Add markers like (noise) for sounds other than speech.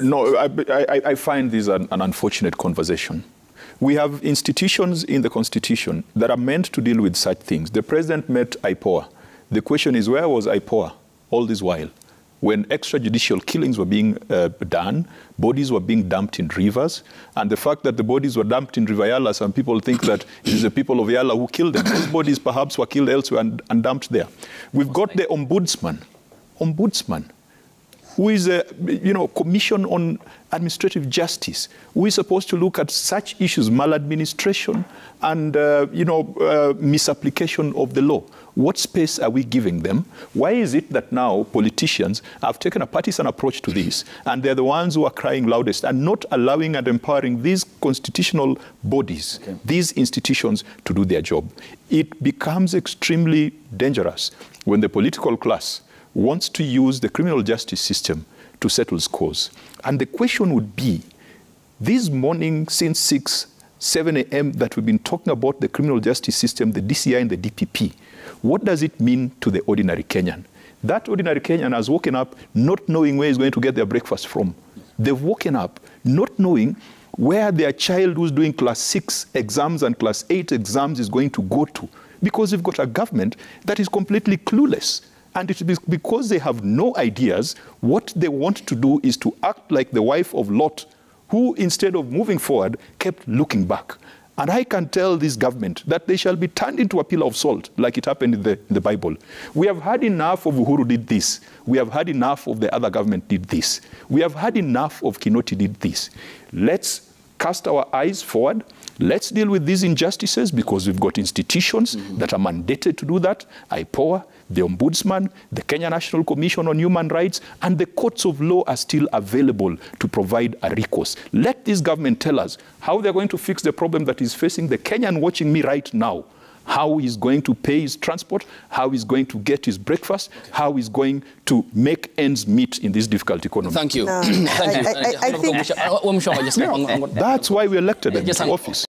No, I, I, I find this an, an unfortunate conversation. We have institutions in the Constitution that are meant to deal with such things. The president met IPOA. The question is, where was IPOA all this while? When extrajudicial killings were being uh, done, bodies were being dumped in rivers, and the fact that the bodies were dumped in River Yala, some people think that it is the people of Yala who killed them. Those bodies perhaps were killed elsewhere and, and dumped there. We've got the ombudsman, ombudsman, who is a you know commission on administrative justice who is supposed to look at such issues maladministration and uh, you know uh, misapplication of the law. What space are we giving them? Why is it that now politicians have taken a partisan approach to this and they're the ones who are crying loudest and not allowing and empowering these constitutional bodies okay. these institutions to do their job? It becomes extremely dangerous when the political class wants to use the criminal justice system to settle scores. And the question would be, this morning since 6, 7 a.m. that we've been talking about the criminal justice system, the DCI and the DPP, what does it mean to the ordinary Kenyan? That ordinary Kenyan has woken up not knowing where he's going to get their breakfast from. They've woken up not knowing where their child who's doing class 6 exams and class 8 exams is going to go to because we've got a government that is completely clueless. And it is because they have no ideas, what they want to do is to act like the wife of Lot, who instead of moving forward, kept looking back. And I can tell this government that they shall be turned into a pillar of salt, like it happened in the, in the Bible. We have had enough of Uhuru did this. We have had enough of the other government did this. We have had enough of Kinoti did this. Let's cast our eyes forward. Let's deal with these injustices because we've got institutions mm -hmm. that are mandated to do that. IPOA, the Ombudsman, the Kenya National Commission on Human Rights, and the courts of law are still available to provide a recourse. Let this government tell us how they're going to fix the problem that is facing the Kenyan watching me right now how he's going to pay his transport, how he's going to get his breakfast, how he's going to make ends meet in this difficult economy. Thank you. No, (laughs) Thank you. I- I- I think- uh, That's why we elected him Yes, to office.